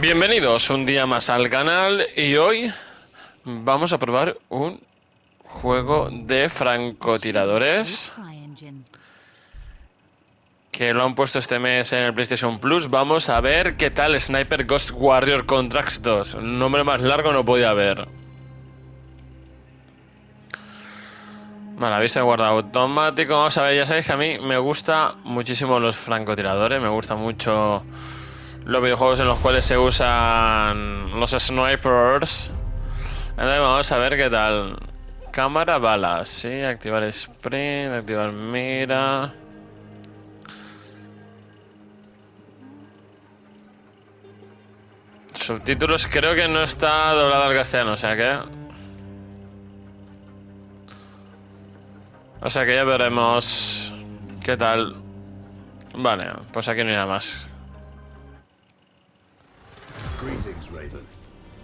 Bienvenidos un día más al canal y hoy vamos a probar un juego de francotiradores que lo han puesto este mes en el PlayStation Plus. Vamos a ver qué tal Sniper Ghost Warrior Contracts 2. Un nombre más largo no podía haber. Vale, de guardado automático. Vamos a ver, ya sabéis que a mí me gusta muchísimo los francotiradores. Me gusta mucho los videojuegos en los cuales se usan los snipers. Entonces vamos a ver qué tal. Cámara, balas, sí, activar sprint, activar mira. Subtítulos creo que no está doblado al castellano, o sea que... O sea que ya veremos qué tal. Vale, pues aquí no hay nada más.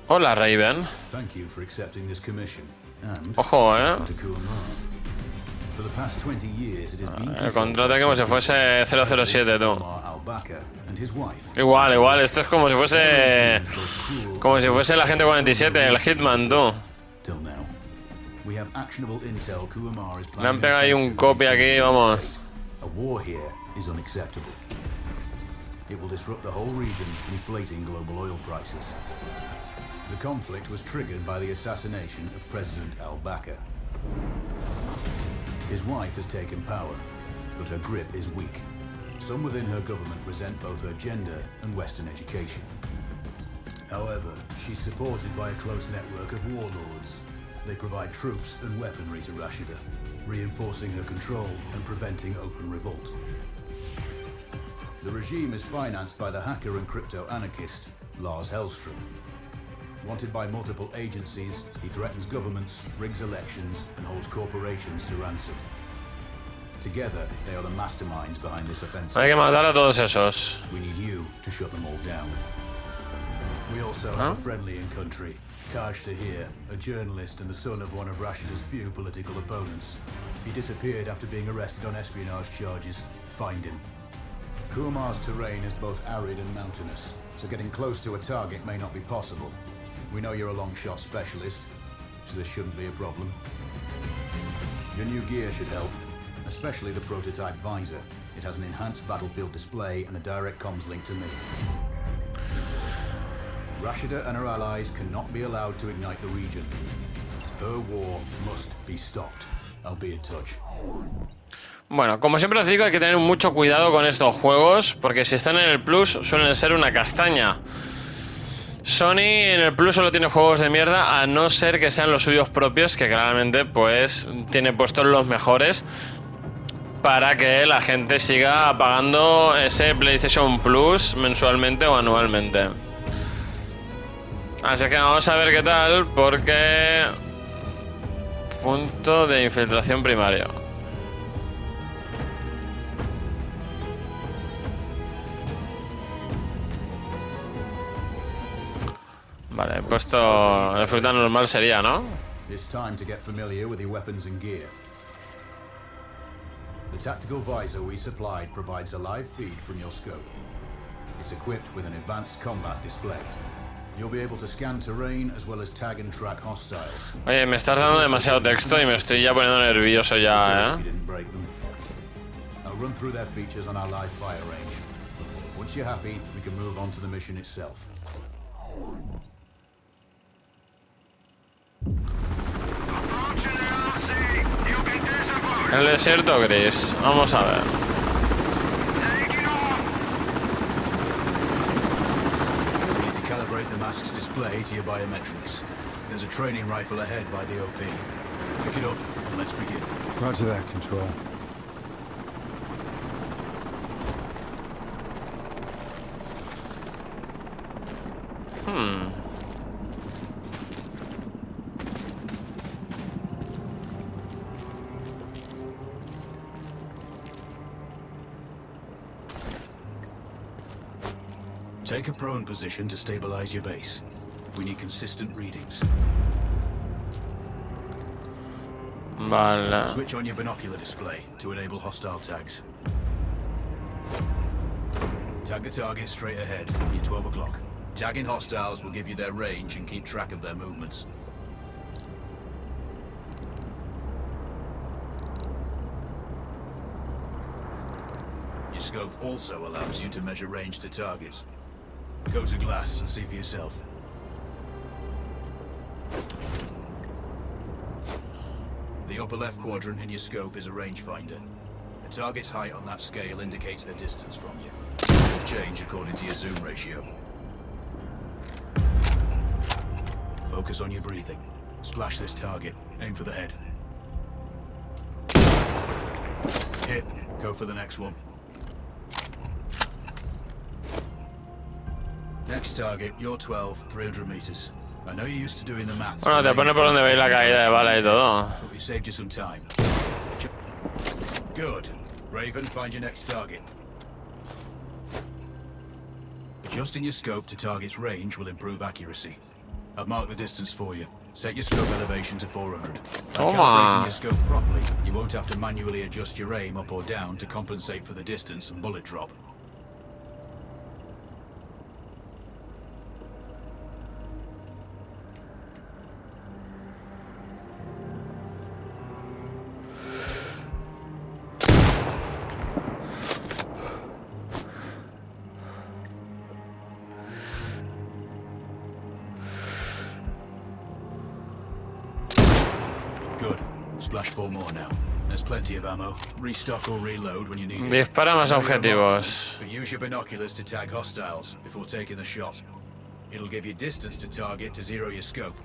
Hola, Raven. Ojo, eh. El contrato como si fuese 007, tú. Igual, igual, esto es como si fuese... Como si fuese el agente 47, el Hitman, tú. Me han pegado ahí un copy aquí, vamos. It will disrupt the whole region, inflating global oil prices. The conflict was triggered by the assassination of President al-Bakr. His wife has taken power, but her grip is weak. Some within her government resent both her gender and Western education. However, she's supported by a close network of warlords. They provide troops and weaponry to Rashida, reinforcing her control and preventing open revolt. The regime is financed by the hacker and crypto anarchist, Lars Hellstrom. Wanted by multiple agencies, he threatens governments, rigs elections, and holds corporations to ransom. Together, they are the masterminds behind this offensive. Hay que matar a todos esos. We need you to shut them all down. We also have a friendly in country, Taj Tahir, a journalist and the son of one of Rashida's few political opponents. He disappeared after being arrested on espionage charges. Find him. Kumar's terrain is both arid and mountainous, so getting close to a target may not be possible. We know you're a long shot specialist, so this shouldn't be a problem. Your new gear should help, especially the prototype visor. It has an enhanced battlefield display and a direct comms link to me. Rashida and her allies cannot be allowed to ignite the region. Her war must be stopped. I'll be in touch. Bueno, como siempre os digo, hay que tener mucho cuidado con estos juegos, porque si están en el Plus suelen ser una castaña. Sony en el Plus solo tiene juegos de mierda, a no ser que sean los suyos propios, que claramente pues tiene puestos los mejores para que la gente siga pagando ese PlayStation Plus mensualmente o anualmente. Así que vamos a ver qué tal, porque... Punto de infiltración primario. Vale, he puesto el fruta normal sería, ¿no? It's time to get familiar with your weapons and gear. The tactical visor we supplied provides a live feed from your scope. It's equipped with an advanced combat display. You'll be able to scan terrain as well as tag and track hostiles. Oye, me estás dando demasiado texto y me estoy ya poniendo nervioso ya, ¿eh? I'll run through their features on our live fire range. Once you're happy, we can move on to the mission itself. El desierto gris. Vamos a ver. calibrate the mask's display to your biometrics. There's a training rifle ahead by the OP. Pick it up and let's begin. Roger that, Control. Hmm. Position to stabilize your base. We need consistent readings. Vale. Switch on your binocular display to enable hostile tags. Tag the target straight ahead, near 12 o'clock. Tagging hostiles will give you their range and keep track of their movements. Your scope also allows you to measure range to targets. Go to glass and see for yourself. The upper left quadrant in your scope is a rangefinder. The target's height on that scale indicates their distance from you. It'll change according to your zoom ratio. Focus on your breathing. Splash this target. Aim for the head. Hit. Go for the next one. Next target, you're 12, 300 meters. I know you're used to doing the maths. Bueno, te pone por donde veis la caída de bala y todo. But we saved you some time. Good. Raven, find your next target. Adjusting your scope to target's range will improve accuracy. I've marked the distance for you. Set your scope elevation to 400. By calibrating your scope properly, you won't have to manually adjust your aim up or down to compensate for the distance and bullet drop. Restock or reload when you need it. Dispara más objetivos. But use your binoculars to tag hostiles before taking the shot. It'll give you distance to target to zero your scope.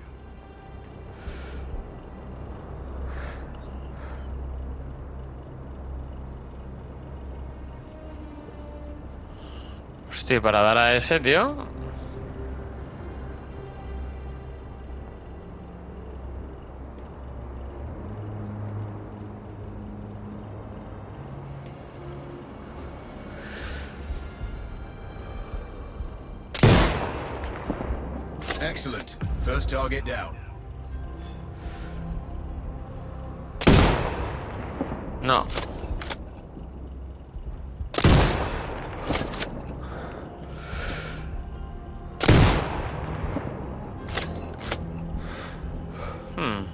Hostia, para dar a ese, tío. No. Hmm.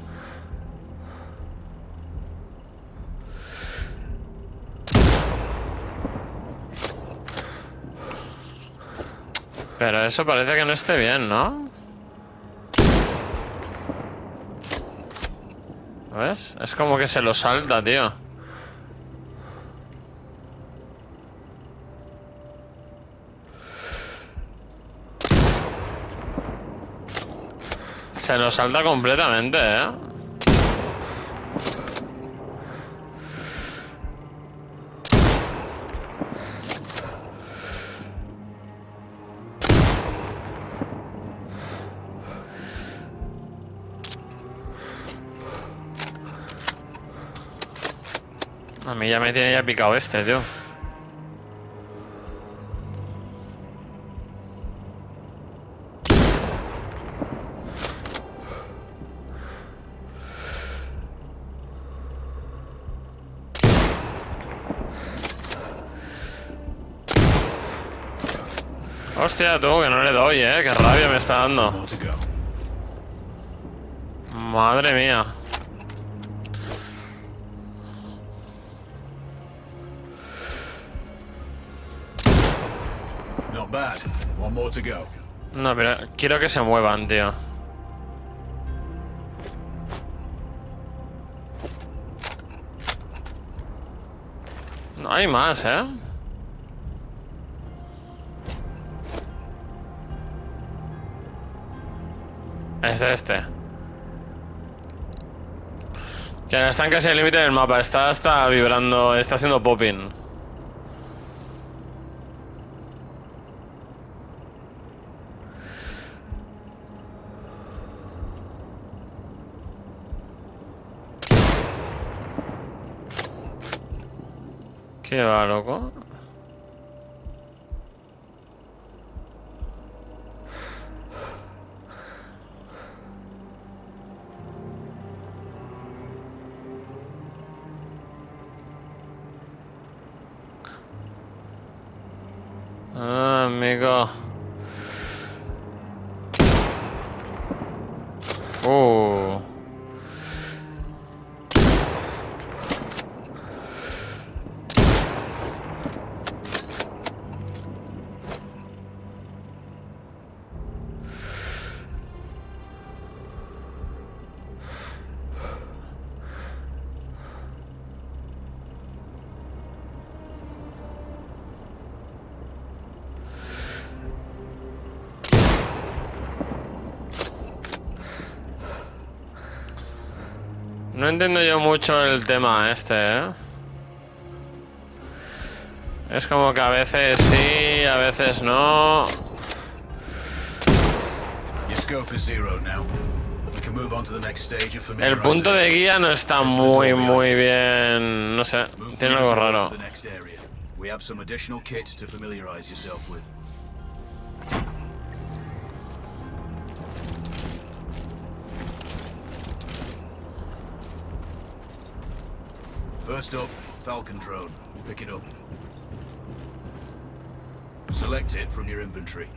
Pero eso parece que no esté bien, ¿no? ¿Ves? Es como que se lo salta, tío. Se lo salta completamente, ¿eh? Ya me tiene ya picado este, tío. Hostia, tú, que no le doy, eh. Qué rabia me está dando. Madre mía. No, pero quiero que se muevan, tío. No hay más, ¿eh? Es este. Que están casi al límite del mapa. Está hasta vibrando, está haciendo popping. ¿Qué va, loco? Mucho el tema este, ¿eh? Es como que a veces sí, a veces no. El punto de guía no está muy, muy bien. No sé, tiene algo raro. We have some additional kit to familiarize yourself with. First up, Falcon drone. Pick it up. Select it from your inventory.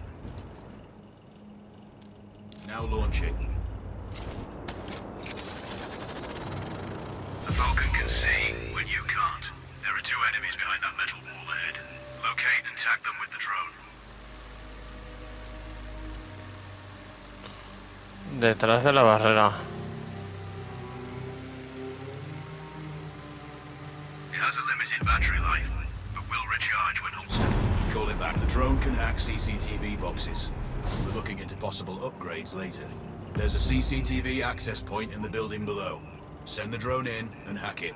Now launch it. The Falcon can see when you can't. There are two enemies behind that metal wall ahead. Locate and tag them with the drone. Detrás de la barrera. Can hack CCTV boxes. We're looking into possible upgrades later. There's a CCTV access point in the building below. Send the drone in and hack it.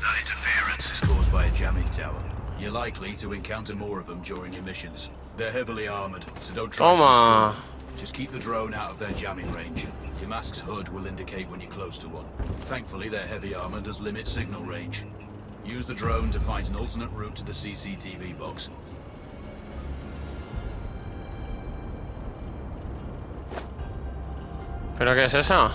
That interference is Caused by a jamming tower. You're likely to encounter more of them during your missions. They're heavily armored, so don't try destroy them. Just keep the drone out of their jamming range. Your mask's HUD will indicate when you're close to one. Thankfully, their heavy armor does limit signal range. Use the drone to find an alternate route to the CCTV box. ¿Pero qué es eso?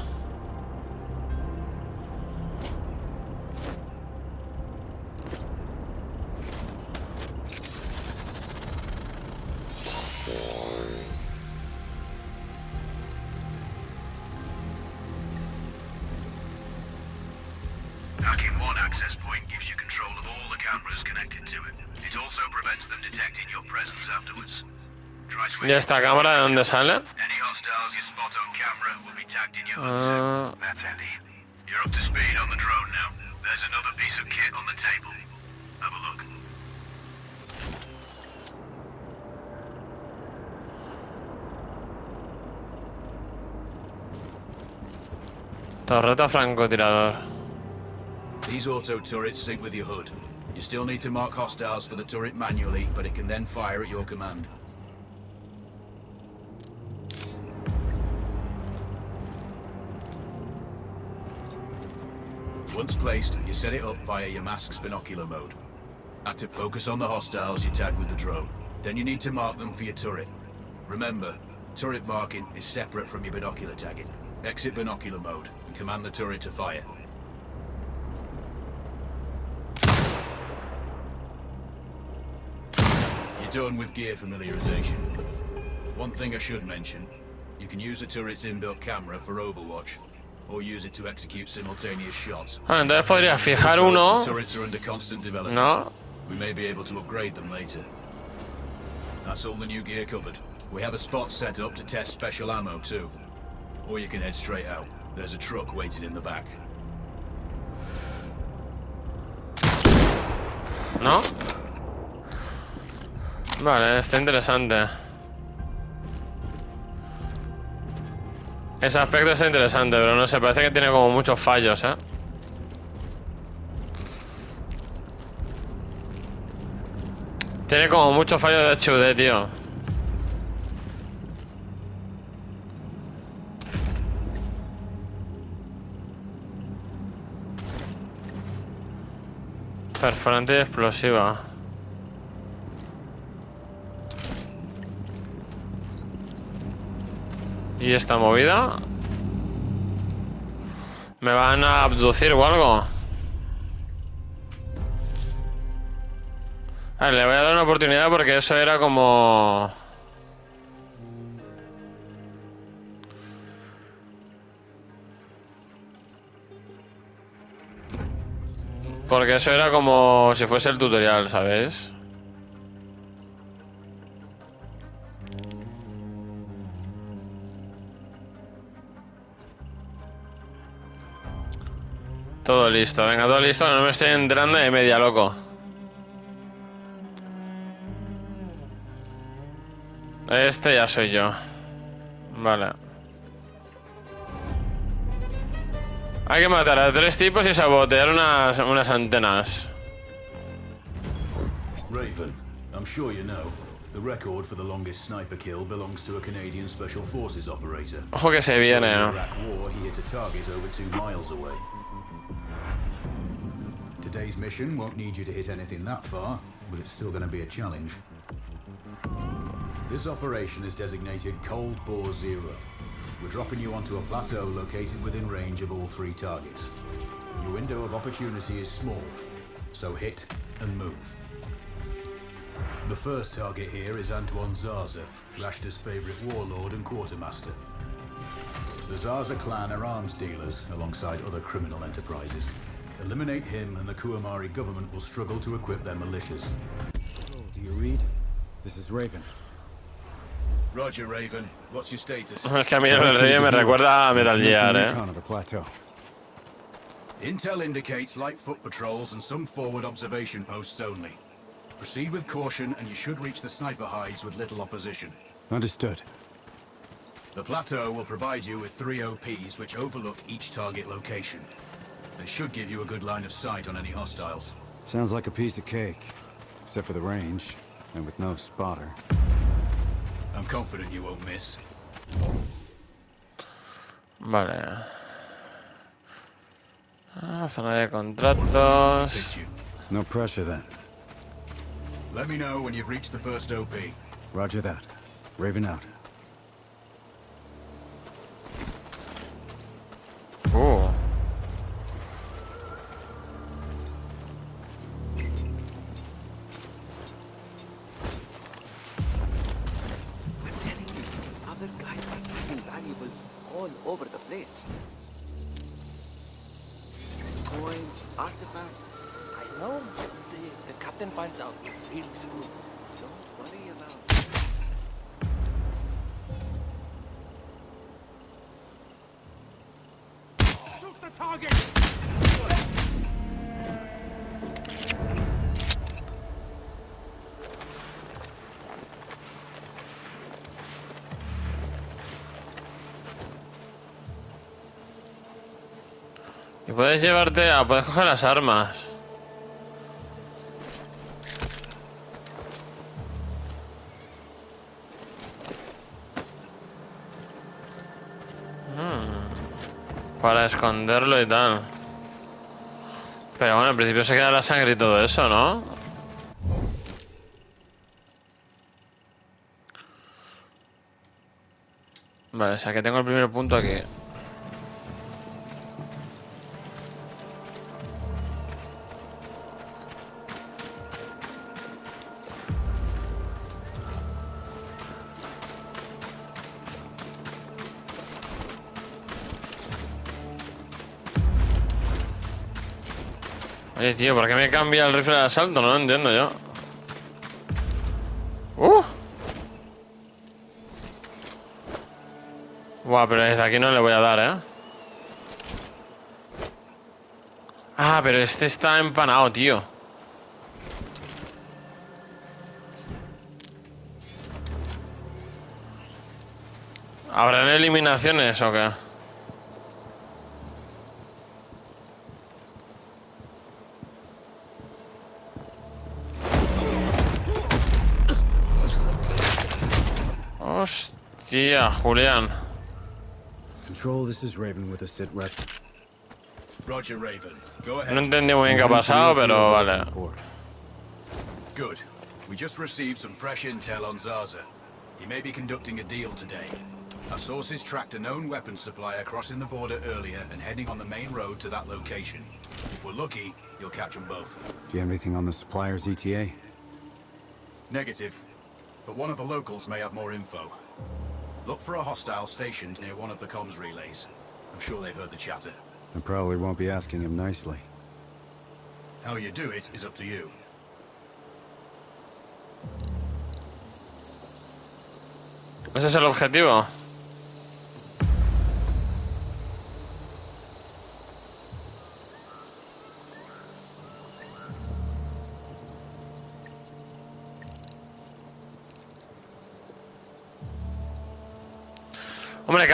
Kit on the table. Have a look. Torreta francotirador. These auto turrets sync with your HUD. You still need to mark hostiles for the turret manually, but it can then fire at your command. Once placed, you set it up via your mask's binocular mode. Active focus on the hostiles you tag with the drone. Then you need to mark them for your turret. Remember, turret marking is separate from your binocular tagging. Exit binocular mode and command the turret to fire. You're done with gear familiarization. One thing I should mention, you can use a turret's inbuilt camera for overwatch, or use it to execute simultaneous shots. Ah, entonces podría fijar uno. the turrets are under constant development. No. We may be able to upgrade them later. That's all the new gear covered. We have a spot set up to test special ammo too. Or you can head straight out. There's a truck waiting in the back. ¿No? Vale, está interesante. Ese aspecto está interesante, pero no sé, parece que tiene como muchos fallos, ¿eh? Tiene como muchos fallos de HUD, tío. Perforante y explosiva. ¿Y esta movida? ¿Me van a abducir o algo? A ver, le voy a dar una oportunidad porque eso era como... Porque eso era como si fuese el tutorial, ¿sabes? Todo listo, venga, todo listo, no me estoy entrando de media, loco. Este ya soy yo. Vale. Hay que matar a tres tipos y sabotear unas, unas antenas. Raven, I'm sure you know. The record for the longest sniper kill belongs to a Canadian Special Forces operator. Ojo que se viene. eh. Iraq War, he hit a target over two miles away. Today's mission won't need you to hit anything that far, but it's still going to be a challenge. This operation is designated Cold Bore Zero. We're dropping you onto a plateau located within range of all three targets. Your window of opportunity is small, so hit and move. The first target here is Antoine Zaza, Rashta's favorite warlord and quartermaster. The Zaza clan are arms dealers alongside other criminal enterprises. Eliminate him and the Kuamari government will struggle to equip their militias. Do you read? This is Raven. Roger, Raven. What's your status? Es que a rey me recuerda a Metal eh. Recon the plateau. Intel indicates light foot patrols and some forward observation posts only. Proceed with caution and you should reach the sniper hides with little opposition. Understood. The plateau will provide you with three OPs which overlook each target location. They should give you a good line of sight on any hostiles. Sounds like a piece of cake. Except for the range, and with no spotter. I'm confident you won't miss. Vale. Ah, zona de contratos. No pressure then. Let me know when you've reached the first OP. Roger that. Raven out. Puedes llevarte a... Puedes coger las armas. Mm. Para esconderlo y tal. Pero bueno, al principio se queda la sangre y todo eso, ¿no? Vale, o sea que tengo el primer punto aquí. Tío, ¿por qué me cambia el rifle de asalto? No lo entiendo yo. ¡Uh! Buah, pero desde aquí no le voy a dar, ¿eh? Ah, pero este está empanado, tío. ¿Habrán eliminaciones o qué? Hostia, Julián. Control, this is Raven with a sit rep. Roger, Raven. Go No ahead. entendí muy bien qué ha pasado, pero vale. Good. We just received some fresh intel on Zaza. He may be conducting a deal today. Our sources tracked a known weapons supplier crossing the border earlier and heading on the main road to that location. If we're lucky, you'll catch them both. Do you have anything on the supplier's ETA? Negative. But one of the locals may have more info. Look for a hostile stationed near one of the comms relays. I'm sure they've heard the chatter. I probably won't be asking him nicely. How you do it is up to you. ¿Ese es el objetivo?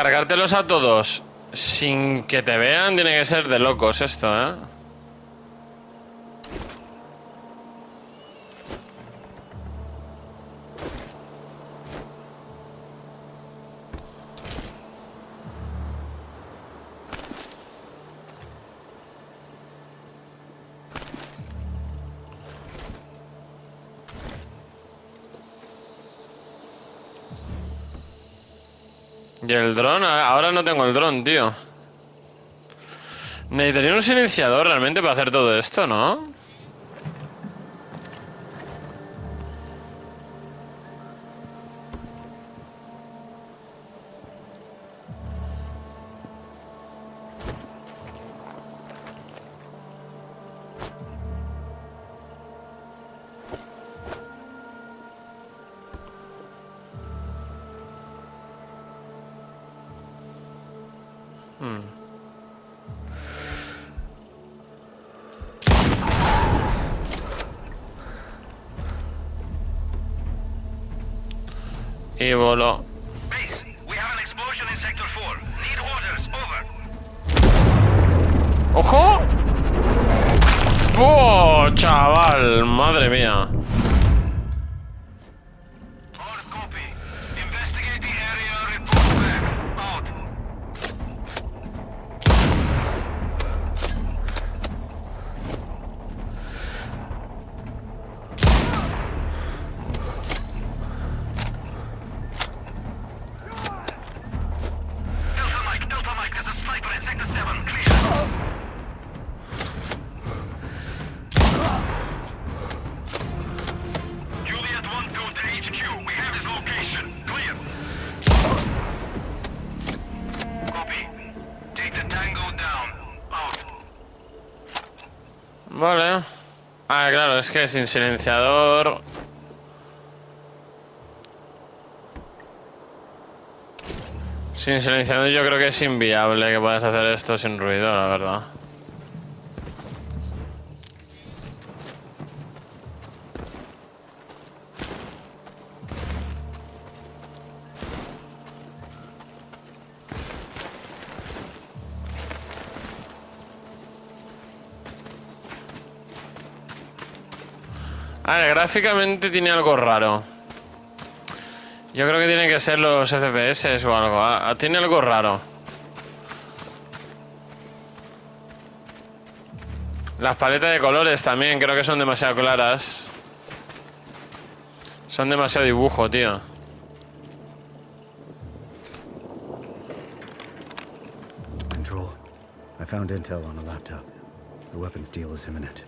Cargártelos a todos sin que te vean tiene que ser de locos esto, ¿eh? No tengo el dron, tío. Necesitaría un silenciador realmente para hacer todo esto, ¿no? ¡Ojo! ¡Oh, chaval! Madre mía. Es que sin silenciador... Sin silenciador yo creo que es inviable que puedas hacer esto sin ruido, la verdad. Gráficamente tiene algo raro. Yo creo que tiene que ser los FPS o algo. Ah, Tiene algo raro. Las paletas de colores también creo que son demasiado claras. Son demasiado dibujo, tío. Control. I found intel on a laptop. The weapons deal is imminent.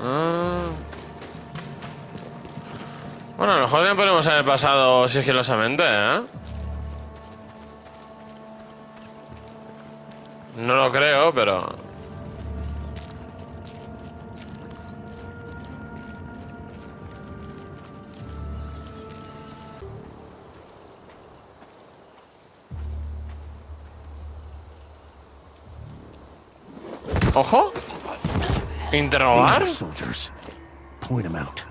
Ah. Bueno, a lo mejor ya podemos haber pasado sigilosamente, ¿eh? No lo creo, pero... ¡Ojo! ¿Interrogar? soldiers. Point them out.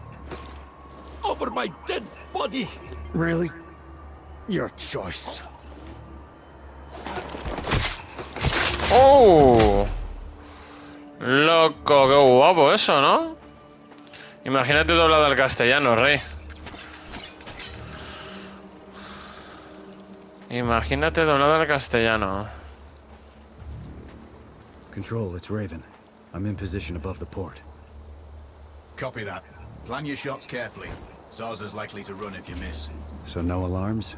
Over my dead body. Really? Your choice. ¡Oh! Loco, qué guapo eso, ¿no? Imagínate doblado al castellano, rey. Imagínate doblado al castellano. Control, it's Raven. I'm in position above the port. Copy that. Plan your shots carefully. Zaza's likely to run if you miss. So no alarms?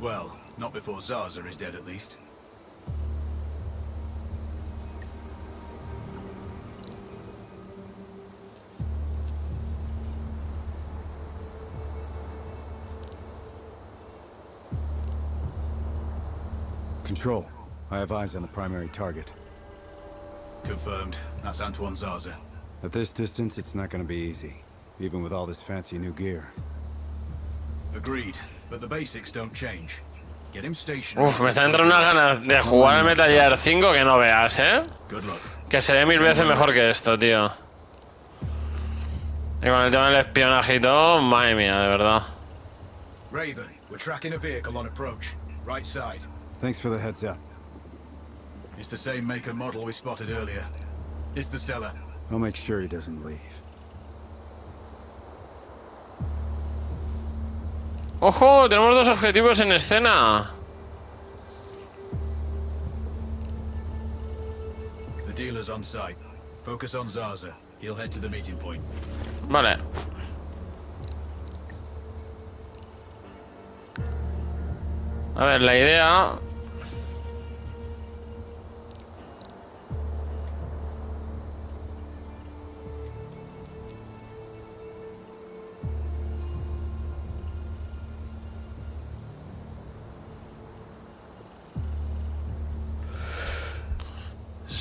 Well, not before Zaza is dead at least. Control. I have eyes on the primary target. Confirmed. That's Antoine Zaza. At this distance, it's not gonna be easy. Even with all this fancy new gear. Agreed. But the basics don't change. Get him stationed. Uf, me están entrando unas ganas de jugar al Metal Gear 5 que no veas, ¿eh? Good luck. Que se ve mil veces mejor que esto, tío. Y con el tema del espionaje y todo, madre mía, de verdad. Raven, we're tracking a vehicle on approach. Right side. Thanks for the heads up. It's the same make and model we spotted earlier. It's the seller. I'll make sure he doesn't leave. ¡Ojo! Tenemos dos objetivos en escena. The dealer's on site. Focus on Zaza. He'll head to the meeting point. Vale. A ver, la idea...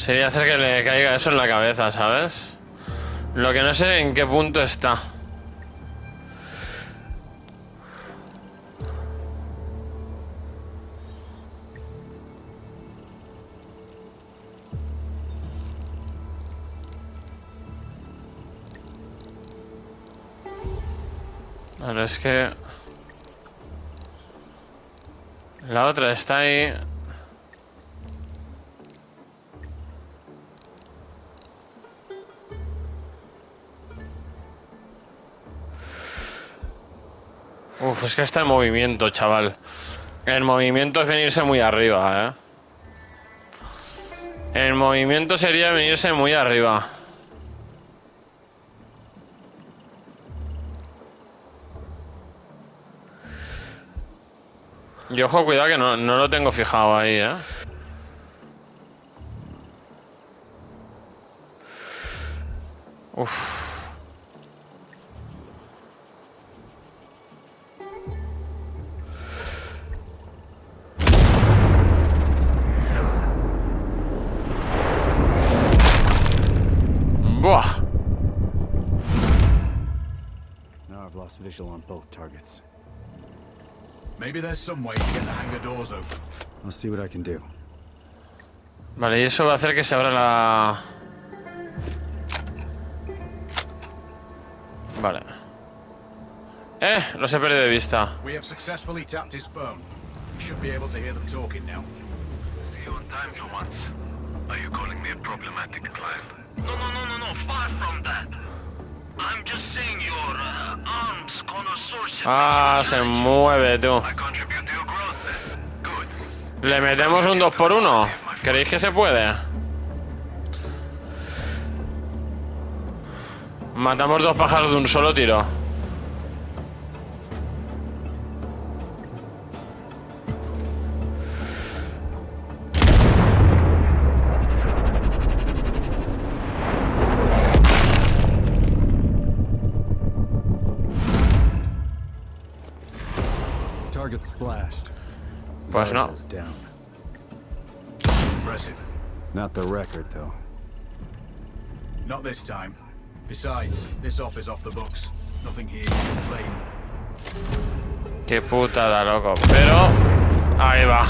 Sería hacer que le caiga eso en la cabeza, ¿sabes? Lo que no sé en qué punto está. Bueno, es que... La otra está ahí. Es que está en movimiento, chaval. El movimiento es venirse muy arriba, eh. El movimiento sería venirse muy arriba. Y ojo, cuidado que no, no lo tengo fijado ahí, eh. Uf. Visual on both targets. Maybe there's some way to get the hangar doors open. I'll see what I can do. Vale, y eso va a hacer que se abra la... Vale. Eh, los he perdido de vista. We have successfully tapped his phone. We should be able to hear them talking now. See you on time for once. Are you calling me a problematic client? No, no, no, no, no. Far from that. Ah, se mueve, tú. ¿Le metemos un 2 por 1 ¿Creéis que se puede? Matamos dos pájaros de un solo tiro. Pues no. Impressive. Not the record, though. Not this time. Besides, this op is off the books. Nothing here. Qué putada, loco. Pero... Ahí va.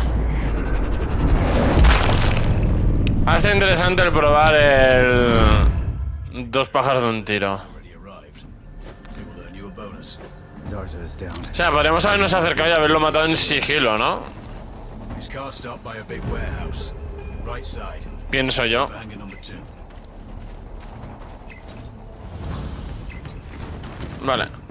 Hace interesante el probar el... Dos pájaros de un tiro. O sea, podríamos habernos acercado y haberlo matado en sigilo, ¿no? Pienso yo. Vale.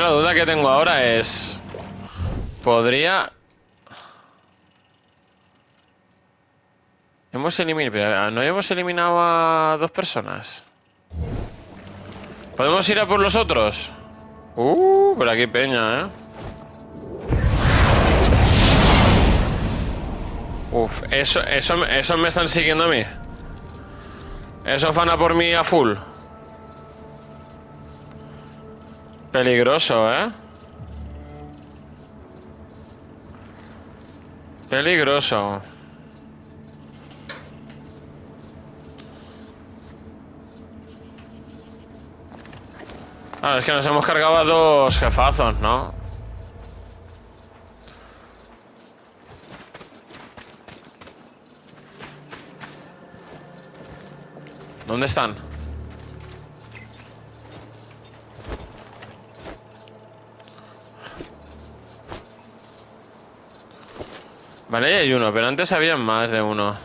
La duda que tengo ahora es... Podría... Hemos eliminado... ¿No hemos eliminado a dos personas? ¿Podemos ir a por los otros? Uh, por aquí peña, ¿eh? Uf, eso, eso, eso me están siguiendo a mí. Eso van a por mí a full. Peligroso, ¿eh? Peligroso. Ah, es que nos hemos cargado a dos jefazos, ¿no? ¿Dónde están? Vale, ahí hay uno, pero antes había más de uno.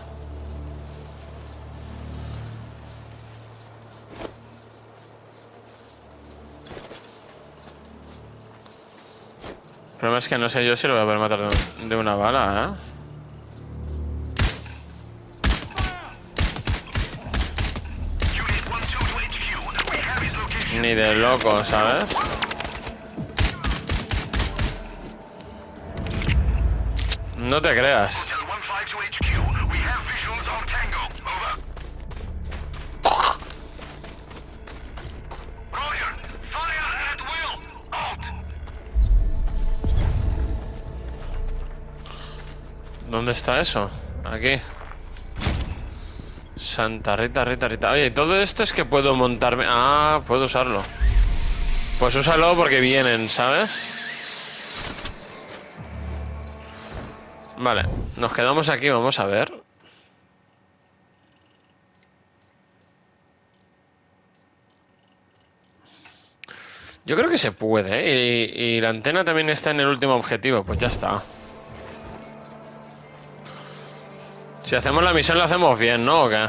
El problema es que no sé yo si lo voy a poder matar de, un- de una bala, ¿eh? Unit 1-2 to HQ. We have his location. Ni de loco, ¿sabes? At will. Out. ¿Dónde está eso? Aquí. Santa Rita, Rita, Rita. Oye, todo esto es que puedo montarme. Ah, puedo usarlo. Pues úsalo porque vienen, ¿sabes? Vale, nos quedamos aquí, vamos a ver. Yo creo que se puede, ¿eh? Y, y la antena también está en el último objetivo, pues ya está. Si hacemos la misión la hacemos bien, ¿no? ¿O qué?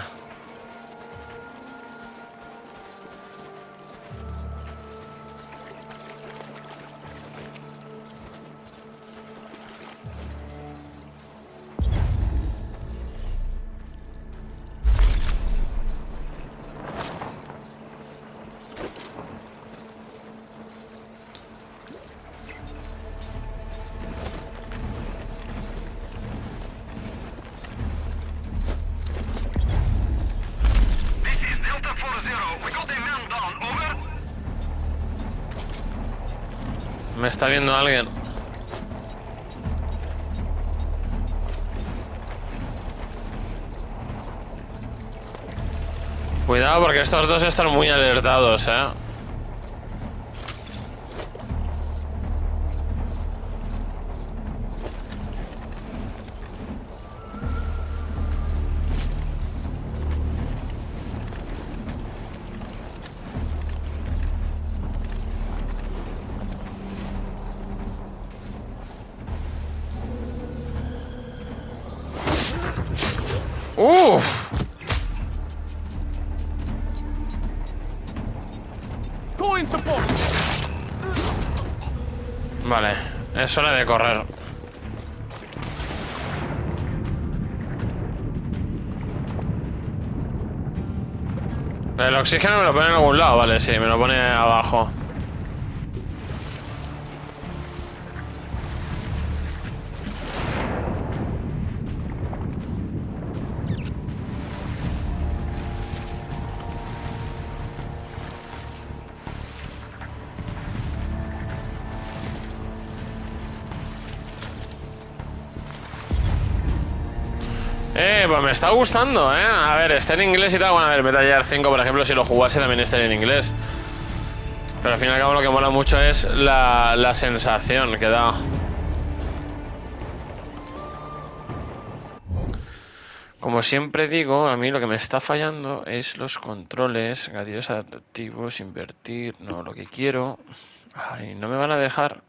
Alguien. Cuidado porque estos dos están muy alertados, ¿eh? Es hora de correr. El oxígeno me lo pone en algún lado, vale, sí, me lo pone abajo. Está gustando, ¿eh? A ver, está en inglés y tal. Bueno, a ver, Metal Gear 5, por ejemplo, si lo jugase también estaría en inglés. Pero al fin y al cabo lo que mola mucho es la, la sensación que da. Como siempre digo, a mí lo que me está fallando es los controles, gatillos adaptativos, invertir, no, lo que quiero. Ay, no me van a dejar.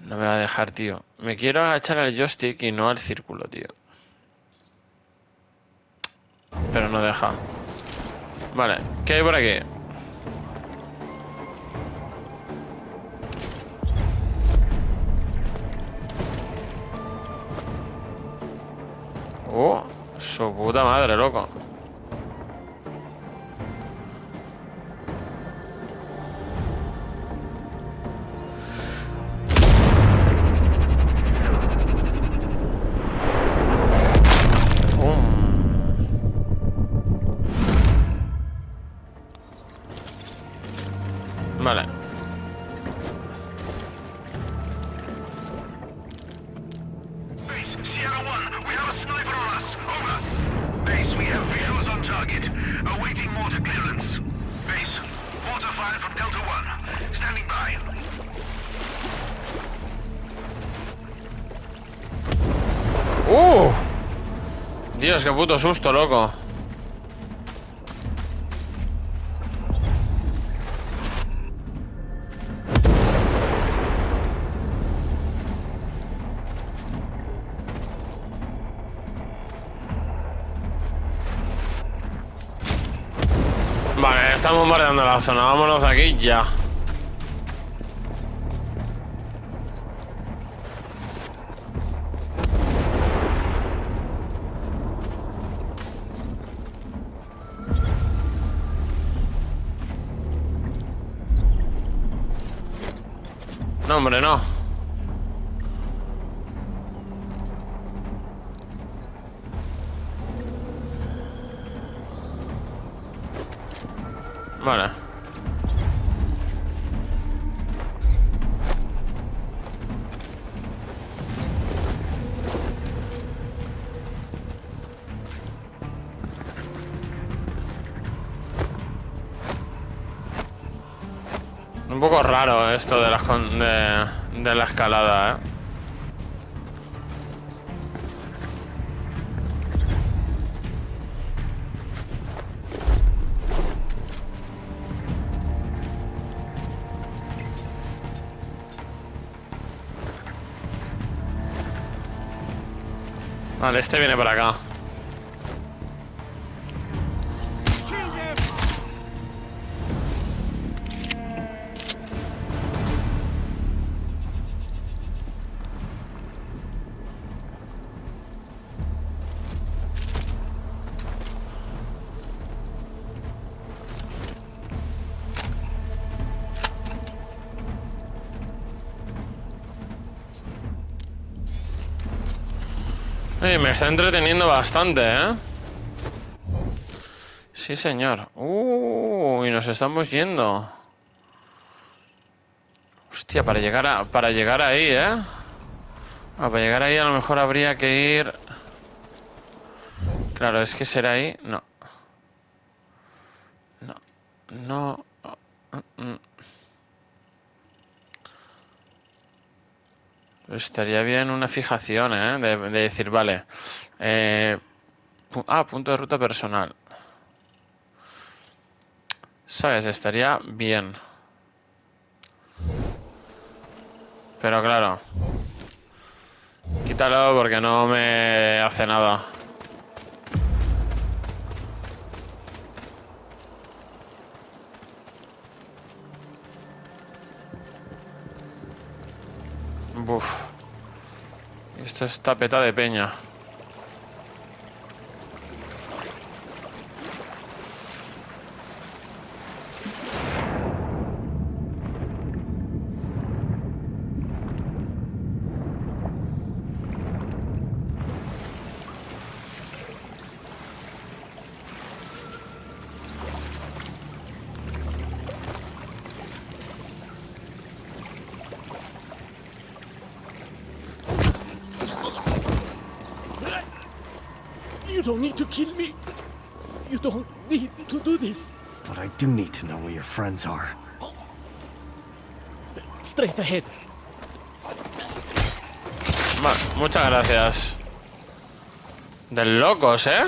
No me va a dejar, tío. Me quiero agachar al joystick y no al círculo, tío. Pero no deja. Vale, ¿qué hay por aquí? Oh, su puta madre, loco. Qué puto susto, loco. Vale, estamos bombardeando la zona. Vámonos de aquí ya. Hombre, no. Un poco raro esto de, las de, de la escalada, ¿eh? Vale, este viene para acá. Está entreteniendo bastante, ¿eh? Sí, señor. Uh, y nos estamos yendo. Hostia, para llegar a, para llegar ahí, ¿eh? Ah, para llegar ahí a lo mejor habría que ir... Claro, es que será ahí... No. No. No. Mm, mm. Estaría bien una fijación, ¿eh? De, de decir, vale. eh, ah, punto de ruta personal. ¿Sabes? Estaría bien. Pero claro. Quítalo porque no me hace nada. Buf. Esto está peta de peña. You don't need to kill me. You don't need to do this. But I do need to know where your friends are. Straight ahead. Ma- muchas gracias. De locos, ¿eh?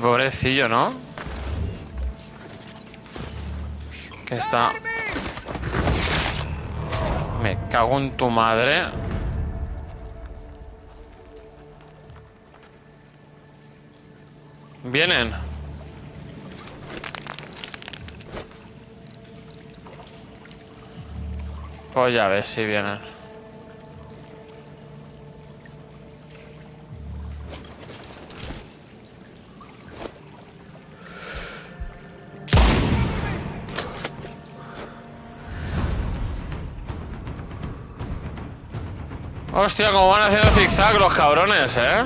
Pobrecillo, ¿no? Que está... Me cago en tu madre. Vienen. Pues ya ves si vienen. Hostia, como van haciendo zigzag los cabrones, ¿eh?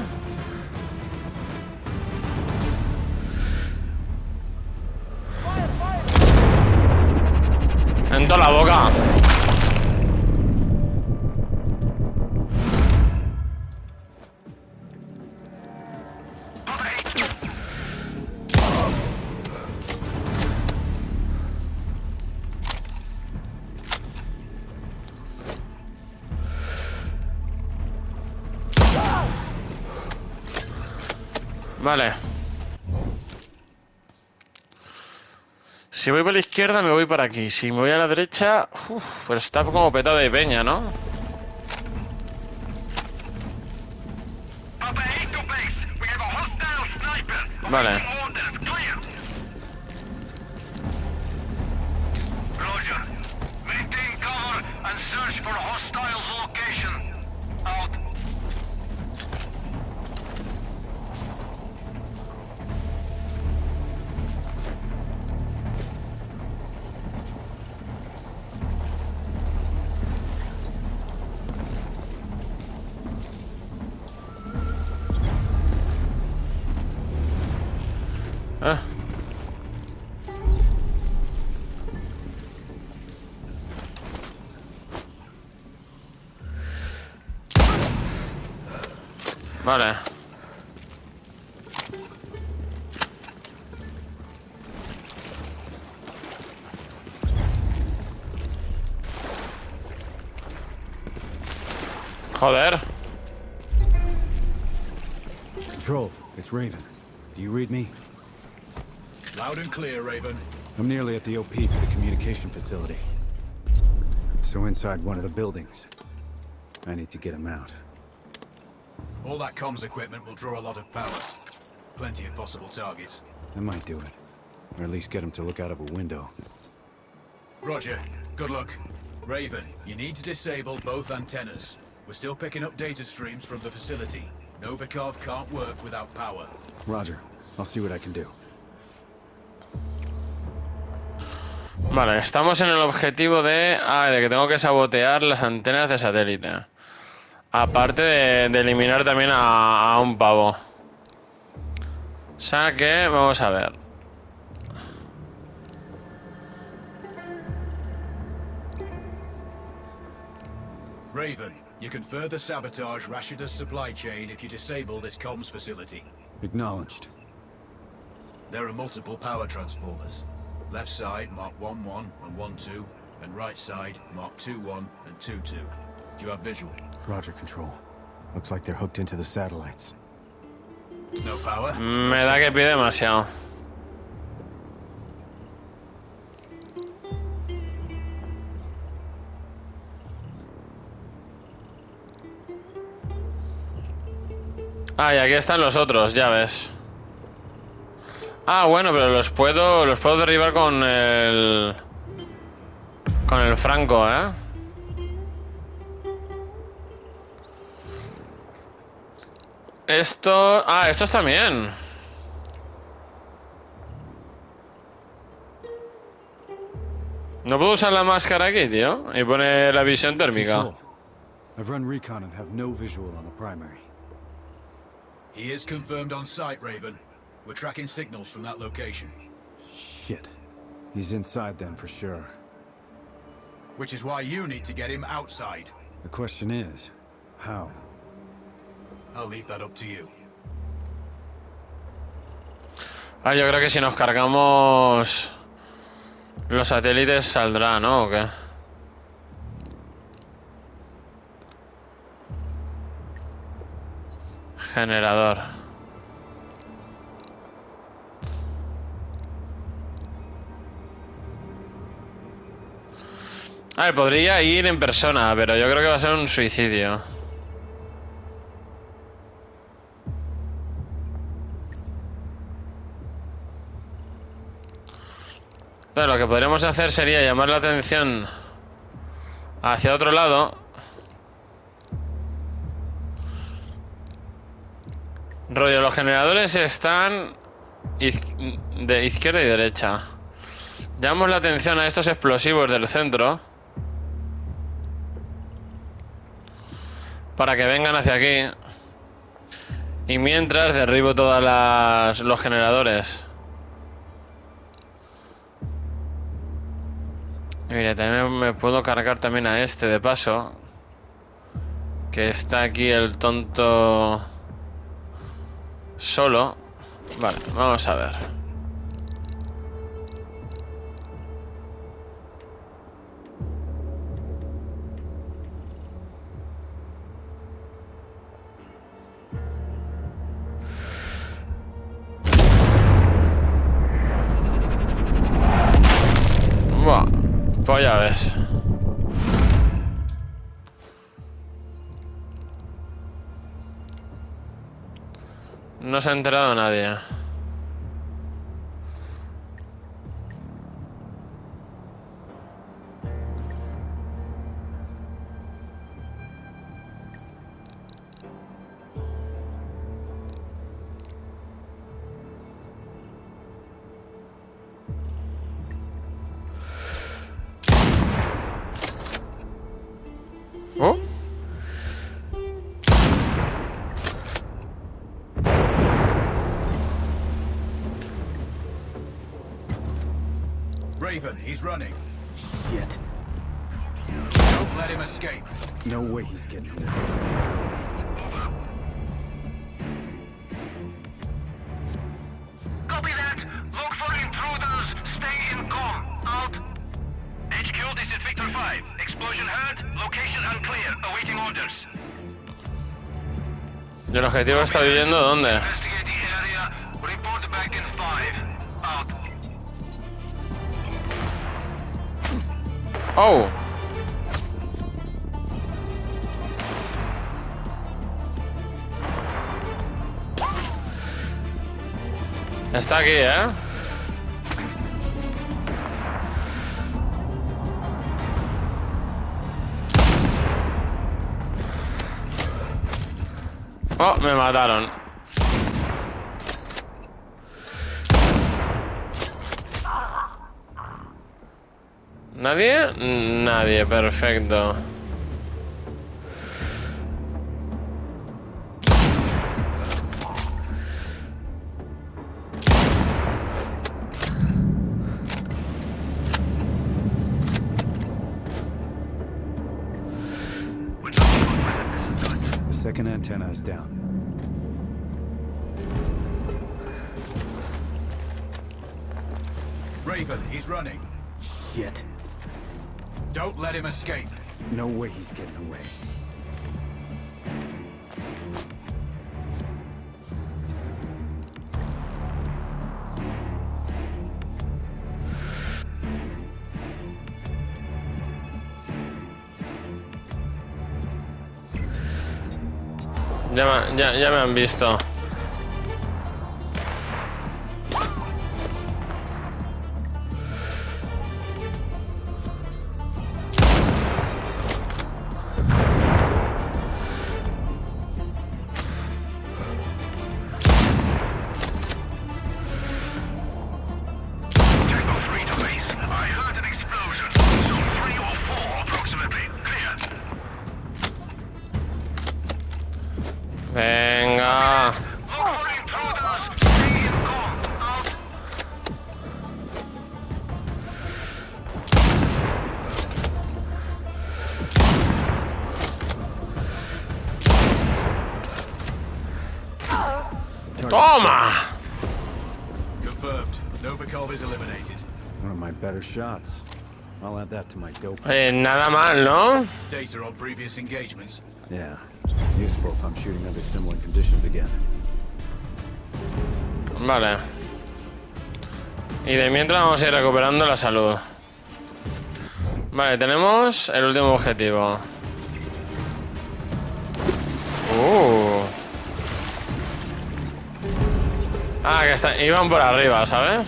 Si voy por la izquierda, me voy para aquí. Si me voy a la derecha, uf, pues está como petado de peña, ¿no? Papa Vale. Joder. Control, it's Raven. Do you read me? Loud and clear, Raven. I'm nearly at the OP for the communication facility. So inside one of the buildings. I need to get him out. All that comms equipment will draw a lot of power. Plenty of possible targets. I might do it. Or at least get him to look out of a window. Roger. Good luck. Raven, you need to disable both antennas. We're still picking up data streams from the facility. Novikov can't work without power. Roger. I'll see what I can do. Vale, estamos en el objetivo de... Ah, de que tengo que sabotear las antenas de satélite. Aparte de, de eliminar también a, a un pavo. O sea que, vamos a ver. Raven, you can further sabotage Rashida's supply chain if you disable this comms facility. Acknowledged. There are multiple power transformers. Left side mark 1-1 and 1-2, and right side mark 2-1 and 2-2. Do you have visual? Roger, Control. Looks like they're hooked into the satellites. No power? Me da que pide demasiado. Ah, y aquí están los otros, ya ves. Ah, bueno, pero los puedo. Los puedo derribar con el. Con el Franco, ¿eh? Esto. Ah, estos también. No puedo usar la máscara aquí, tío. Y pone la visión térmica. I've run recon and have no visual on the primary. He is confirmed on site, Raven. We're tracking signals from that location. Shit. He's inside then for sure. Which is why you need to get him outside. The question is, how? I'll leave that up to you. Ah, yo creo que si nos cargamos los satélites saldrá, ¿no? ¿O qué? Generador. A ver, podría ir en persona, pero yo creo que va a ser un suicidio. Lo que podríamos hacer sería llamar la atención hacia otro lado. Rollo, los generadores están de izquierda y derecha. Llamamos la atención a estos explosivos del centro. Para que vengan hacia aquí. Y mientras derribo todos los generadores. Mira, también me puedo cargar también a este de paso. Que está aquí el tonto solo. Vale, vamos a ver. No se ha enterado nadie. Objetivo está viviendo dónde? Investigate the area. Report back in 5. Out. ¡Oh! Está aquí, ¿eh? Oh, me mataron. ¿Nadie? Nadie, perfecto. Ya me, han visto. Dope. Eh, nada mal, ¿no? Data on previous engagements. Yeah. Useful if I'm shooting under similar conditions again. Vale. Y de mientras vamos a ir recuperando la salud. Vale, tenemos el último objetivo. Uh. Ah, que está, iban por arriba, ¿sabes?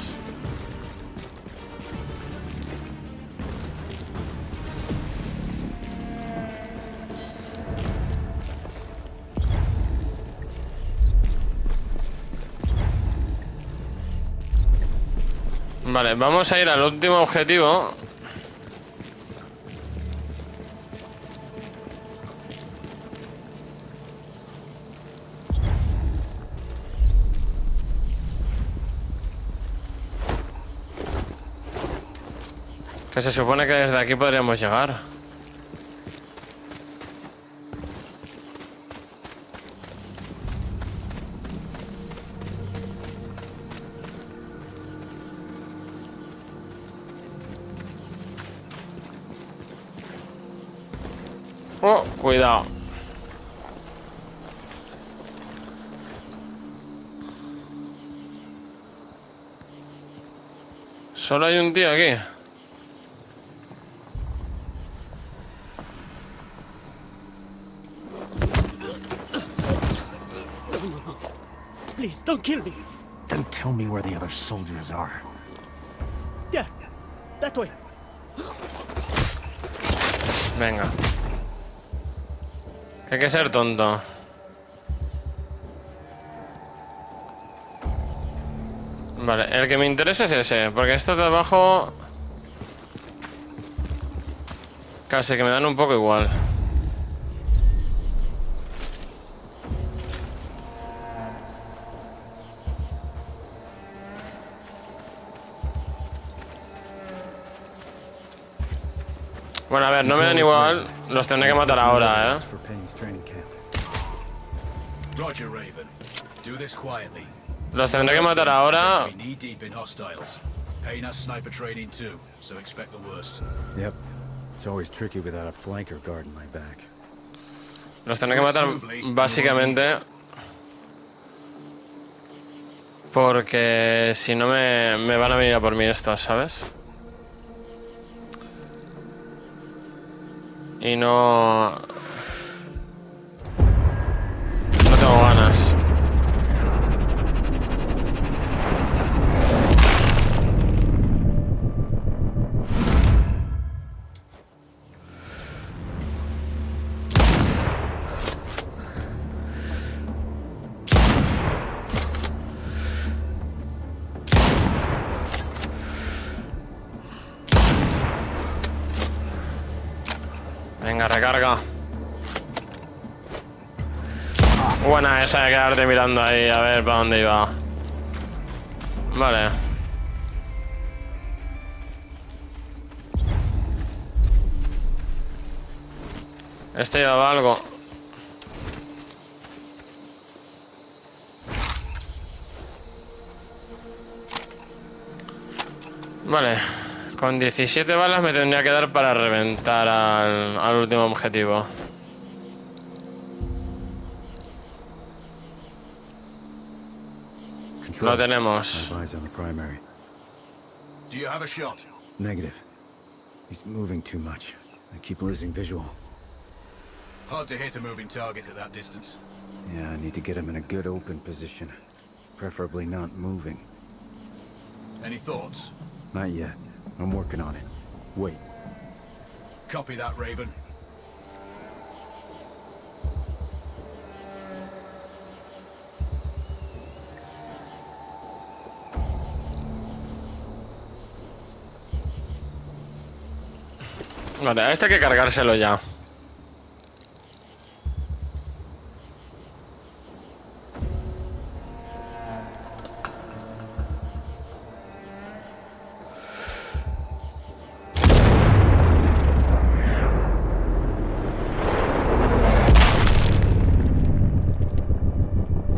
Vale, vamos a ir al último objetivo. Que se supone que desde aquí podríamos llegar. Oh, cuidado. Solo hay un tío aquí. Please, don't kill me. Then tell me where the other soldiers are. Yeah, that way. Venga. Hay que ser tonto. Vale, el que me interesa es ese, porque estos de abajo... Casi que me dan un poco igual. Ver, no me dan igual. Los tendré que matar ahora, ¿eh? For Payne's training camp. Roger, Raven. Do this quietly. Los tendré que matar ahora. Be knee deep in hostiles. Payne has sniper training too, so expect the worst. Yep. It's always tricky without a flanker guarding my back. Los tendré que matar básicamente porque si no me, me van a venir a por mí estos, ¿sabes? Y no... Esa de quedarte mirando ahí a ver para dónde iba. Vale. Este llevaba algo. Vale. Con 17 balas me tendría que dar para reventar al último objetivo. Control. Lo tenemos. I have eyes on the primary. Do you have a shot? Negative. He's moving too much. I keep losing visual. Hard to hit a moving target at that distance. Yeah, I need to get him in a good open position. Preferably not moving. Any thoughts? Not yet. I'm working on it. Wait. Copy that, Raven. Vale, a este hay que cargárselo ya.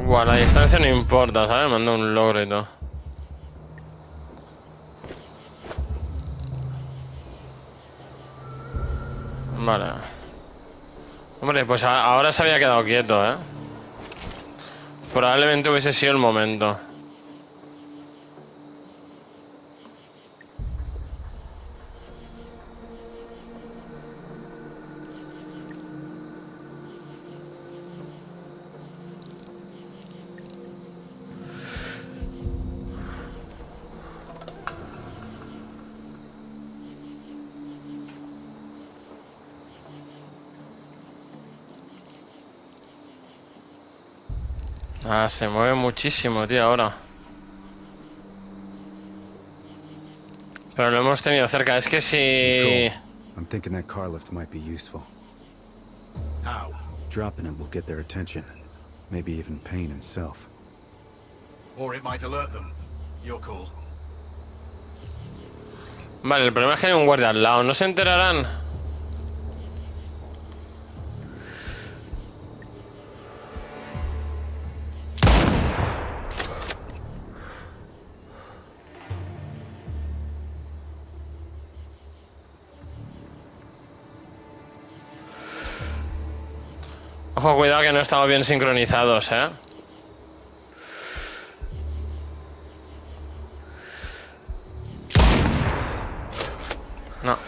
Buah, la distancia no importa, ¿sabes? Manda un logro y todo. Vale. Hombre, pues ahora se había quedado quieto, ¿eh? Probablemente hubiese sido el momento. Ah, se mueve muchísimo, tío, ahora. Pero lo hemos tenido cerca. Es que si... I'm thinking that car lift might be useful. How? Dropping it will get their attention. Maybe even Payne himself. Or it might alert them. Your call. Vale, el problema es que hay un guardia al lado. ¿No se enterarán? Estamos bien sincronizados, ¿eh? No.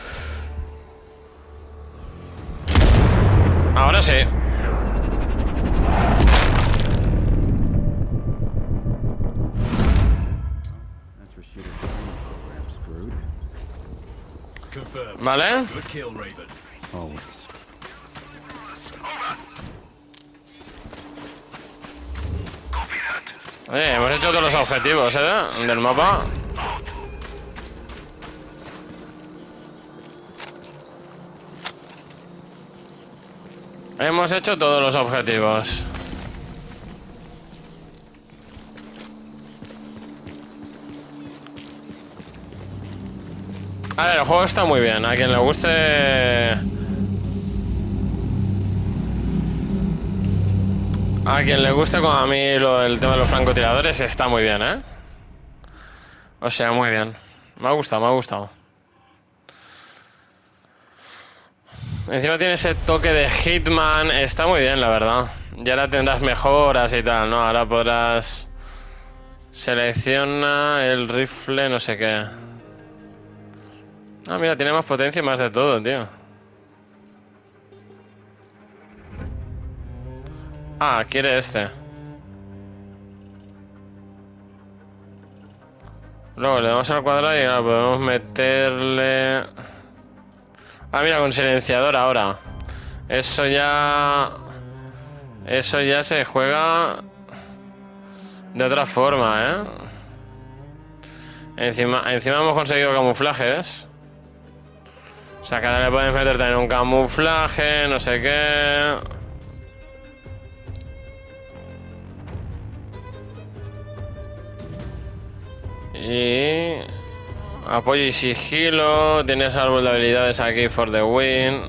Ahora sí. That's objetivos, ¿eh? Del mapa. Hemos hecho todos los objetivos. A ver, el juego está muy bien. A quien le guste... A quien le guste como a mí lo, el tema de los francotiradores está muy bien, ¿eh? O sea, muy bien. Me ha gustado, me ha gustado. Encima tiene ese toque de Hitman. Está muy bien, la verdad. Y ahora tendrás mejoras y tal, ¿no? Ahora podrás... Selecciona el rifle, no sé qué. Ah, mira, tiene más potencia y más de todo, tío. Ah, quiere este. Luego le damos al cuadrado y ahora podemos meterle... Ah, mira, con silenciador ahora. Eso ya... Eso ya se juega... De otra forma, ¿eh? Encima, encima hemos conseguido camuflajes. O sea, que ahora le puedes meter también un camuflaje, no sé qué... Y... Apoyo y sigilo. Tienes árbol de habilidades aquí for the win.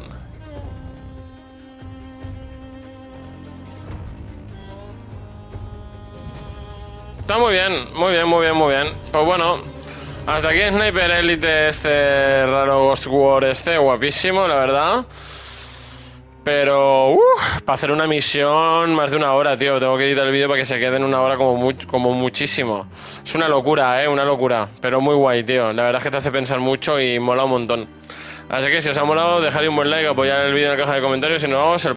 Está muy bien, muy bien, muy bien, muy bien. Pues bueno, hasta aquí Sniper Elite, este raro Ghost War este, guapísimo, la verdad. Pero, uh, para hacer una misión más de una hora, tío. Tengo que editar el vídeo para que se quede en una hora como, mu- como muchísimo. Es una locura, eh, una locura. Pero muy guay, tío. La verdad es que te hace pensar mucho y mola un montón. Así que si os ha molado, dejadle un buen like, apoyar el vídeo en la caja de comentarios y nos vemos el